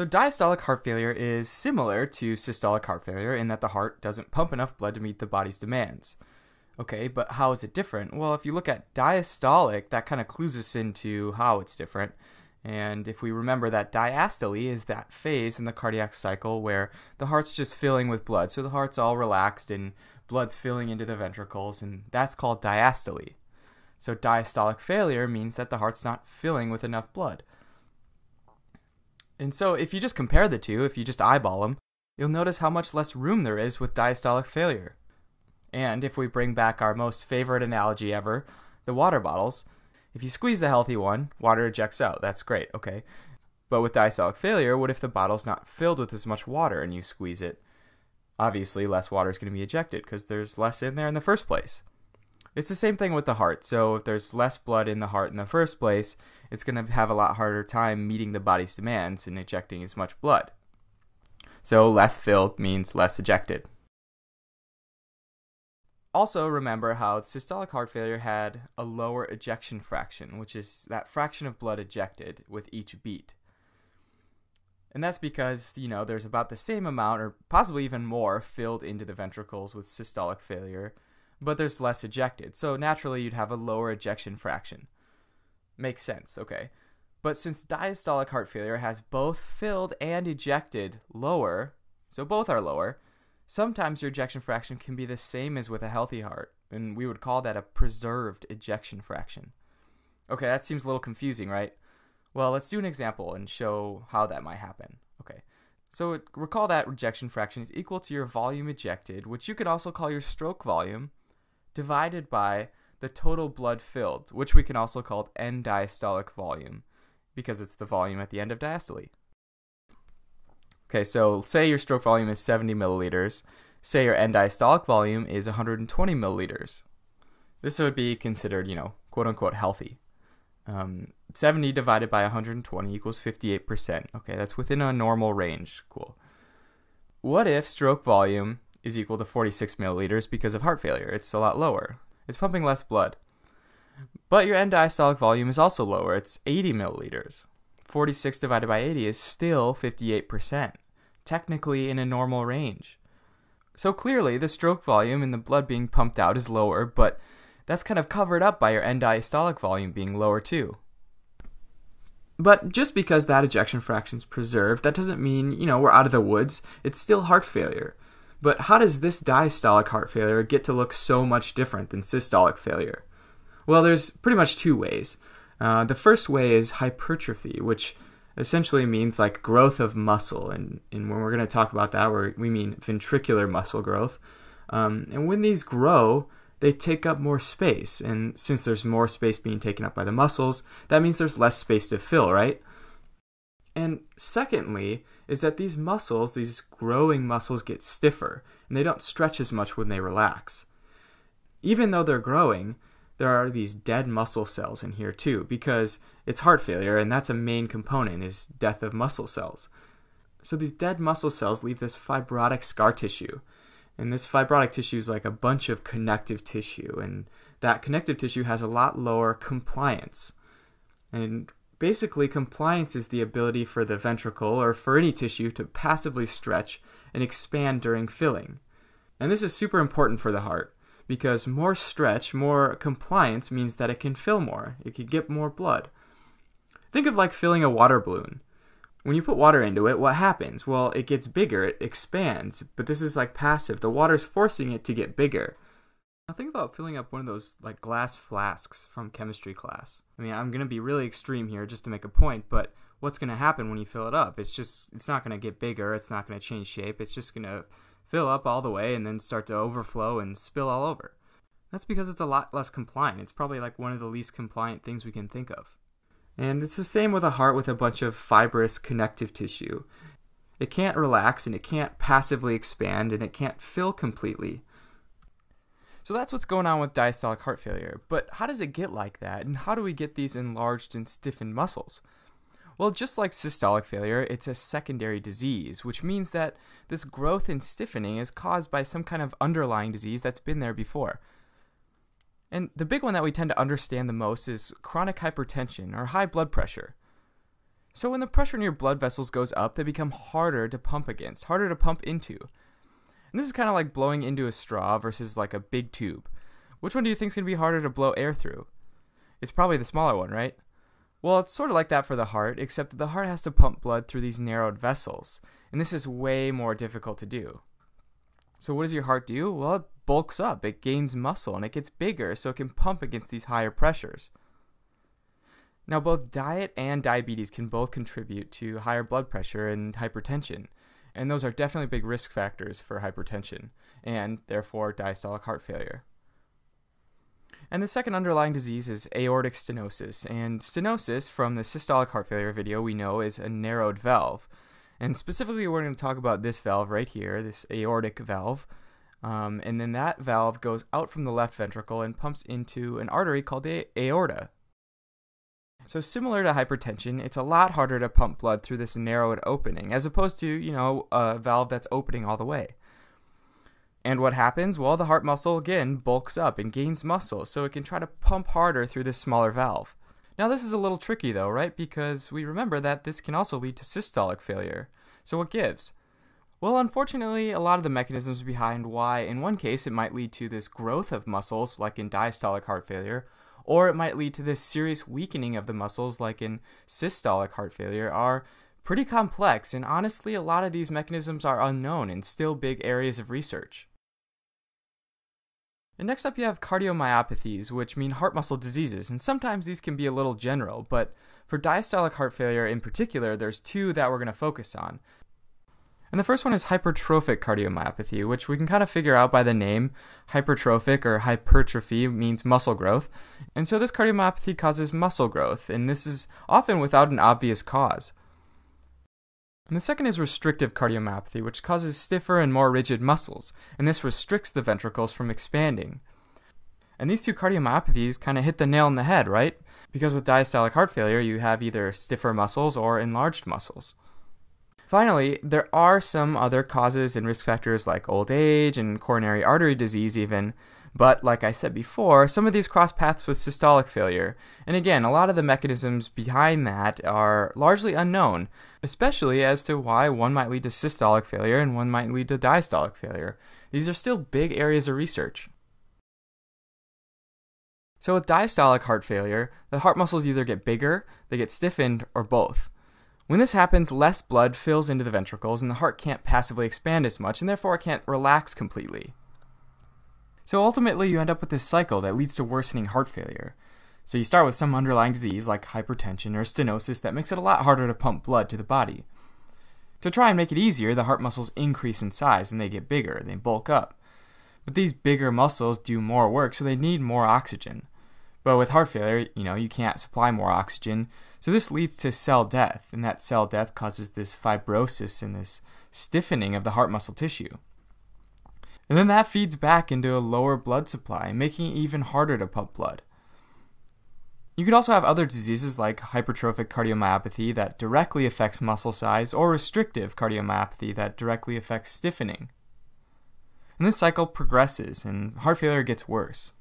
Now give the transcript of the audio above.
So, diastolic heart failure is similar to systolic heart failure in that the heart doesn't pump enough blood to meet the body's demands. Okay, but how is it different? Well, if you look at diastolic, that kind of clues us into how it's different. And if we remember that diastole is that phase in the cardiac cycle where the heart's just filling with blood. So the heart's all relaxed and blood's filling into the ventricles, and that's called diastole. So diastolic failure means that the heart's not filling with enough blood. And so if you just compare the two, if you just eyeball them, you'll notice how much less room there is with diastolic failure. And if we bring back our most favorite analogy ever, the water bottles, if you squeeze the healthy one, water ejects out. That's great, okay. But with diastolic failure, what if the bottle's not filled with as much water and you squeeze it? Obviously, less water is going to be ejected because there's less in there in the first place. It's the same thing with the heart. So if there's less blood in the heart in the first place, it's going to have a lot harder time meeting the body's demands and ejecting as much blood. So less filled means less ejected. Also, remember how systolic heart failure had a lower ejection fraction, which is that fraction of blood ejected with each beat. And that's because, you know, there's about the same amount, or possibly even more, filled into the ventricles with systolic failure but there's less ejected. So naturally, you'd have a lower ejection fraction. Makes sense, okay. But since diastolic heart failure has both filled and ejected lower, so both are lower, sometimes your ejection fraction can be the same as with a healthy heart, and we would call that a preserved ejection fraction. Okay, that seems a little confusing, right? Well, let's do an example and show how that might happen. Okay. So recall that ejection fraction is equal to your volume ejected, which you could also call your stroke volume, divided by the total blood filled, which we can also call end diastolic volume because it's the volume at the end of diastole. Okay, so say your stroke volume is 70 milliliters. Say your end diastolic volume is 120 milliliters. This would be considered, you know, quote unquote healthy. Um, 70 divided by 120 equals 58%. Okay, that's within a normal range. Cool. What if stroke volume is equal to 46 milliliters because of heart failure. It's a lot lower. It's pumping less blood. But your end diastolic volume is also lower. It's 80 milliliters. 46 divided by 80 is still 58%, technically in a normal range. So clearly, the stroke volume and the blood being pumped out is lower, but that's kind of covered up by your end diastolic volume being lower too. But just because that ejection fraction is preserved, that doesn't mean, you know, we're out of the woods. It's still heart failure. But how does this diastolic heart failure get to look so much different than systolic failure? Well, there's pretty much two ways. Uh, the first way is hypertrophy, which essentially means like growth of muscle. And, and when we're going to talk about that, we mean ventricular muscle growth. Um, and when these grow, they take up more space. And since there's more space being taken up by the muscles, that means there's less space to fill, right? And secondly, is that these muscles, these growing muscles, get stiffer and they don't stretch as much when they relax. Even though they're growing, there are these dead muscle cells in here too because it's heart failure and that's a main component is death of muscle cells. So these dead muscle cells leave this fibrotic scar tissue. And this fibrotic tissue is like a bunch of connective tissue and that connective tissue has a lot lower compliance. And Basically, compliance is the ability for the ventricle or for any tissue to passively stretch and expand during filling. And this is super important for the heart because more stretch, more compliance means that it can fill more, it can get more blood. Think of like filling a water balloon. When you put water into it, what happens? Well, it gets bigger, it expands, but this is like passive. The water's forcing it to get bigger. Now think about filling up one of those like glass flasks from chemistry class. I mean, I'm going to be really extreme here just to make a point, but what's going to happen when you fill it up? It's just it's not going to get bigger, it's not going to change shape. It's just going to fill up all the way and then start to overflow and spill all over. That's because it's a lot less compliant. It's probably like one of the least compliant things we can think of. And it's the same with a heart with a bunch of fibrous connective tissue. It can't relax and it can't passively expand and it can't fill completely. So that's what's going on with diastolic heart failure. But how does it get like that? And how do we get these enlarged and stiffened muscles? Well, just like systolic failure, it's a secondary disease, which means that this growth and stiffening is caused by some kind of underlying disease that's been there before. And the big one that we tend to understand the most is chronic hypertension or high blood pressure. So when the pressure in your blood vessels goes up, they become harder to pump against, harder to pump into. And this is kind of like blowing into a straw versus like a big tube. Which one do you think is going to be harder to blow air through? It's probably the smaller one, right? Well, it's sort of like that for the heart, except that the heart has to pump blood through these narrowed vessels, and this is way more difficult to do. So, what does your heart do? Well, it bulks up, it gains muscle, and it gets bigger so it can pump against these higher pressures. Now, both diet and diabetes can both contribute to higher blood pressure and hypertension, and those are definitely big risk factors for hypertension and therefore diastolic heart failure. And the second underlying disease is aortic stenosis. And stenosis, from the systolic heart failure video, we know is a narrowed valve. And specifically, we're going to talk about this valve right here, this aortic valve. Um, and then that valve goes out from the left ventricle and pumps into an artery called the aorta. So, similar to hypertension, it's a lot harder to pump blood through this narrowed opening, as opposed to, you know, a valve that's opening all the way. And what happens? Well, the heart muscle again bulks up and gains muscle, so it can try to pump harder through this smaller valve. Now, this is a little tricky though, right? Because we remember that this can also lead to systolic failure. So, what gives? Well, unfortunately, a lot of the mechanisms behind why, in one case, it might lead to this growth of muscles, like in diastolic heart failure, or it might lead to this serious weakening of the muscles, like in systolic heart failure, are pretty complex, and honestly, a lot of these mechanisms are unknown and still big areas of research. And next up, you have cardiomyopathies, which mean heart muscle diseases, and sometimes these can be a little general, but for diastolic heart failure in particular, there's two that we're going to focus on. And the first one is hypertrophic cardiomyopathy, which we can kind of figure out by the name. Hypertrophic or hypertrophy means muscle growth. And so this cardiomyopathy causes muscle growth, and this is often without an obvious cause. And the second is restrictive cardiomyopathy, which causes stiffer and more rigid muscles, and this restricts the ventricles from expanding. And these two cardiomyopathies kind of hit the nail on the head, right? Because with diastolic heart failure, you have either stiffer muscles or enlarged muscles. Finally, there are some other causes and risk factors like old age and coronary artery disease, even, but like I said before, some of these cross paths with systolic failure. And again, a lot of the mechanisms behind that are largely unknown, especially as to why one might lead to systolic failure and one might lead to diastolic failure. These are still big areas of research. So, with diastolic heart failure, the heart muscles either get bigger, they get stiffened, or both. When this happens, less blood fills into the ventricles and the heart can't passively expand as much and therefore can't relax completely. So ultimately, you end up with this cycle that leads to worsening heart failure. So you start with some underlying disease like hypertension or stenosis that makes it a lot harder to pump blood to the body. To try and make it easier, the heart muscles increase in size and they get bigger, they bulk up. But these bigger muscles do more work, so they need more oxygen. But with heart failure, you know, you can't supply more oxygen, so this leads to cell death, and that cell death causes this fibrosis and this stiffening of the heart muscle tissue. And then that feeds back into a lower blood supply, making it even harder to pump blood. You could also have other diseases like hypertrophic cardiomyopathy that directly affects muscle size, or restrictive cardiomyopathy that directly affects stiffening. And this cycle progresses, and heart failure gets worse.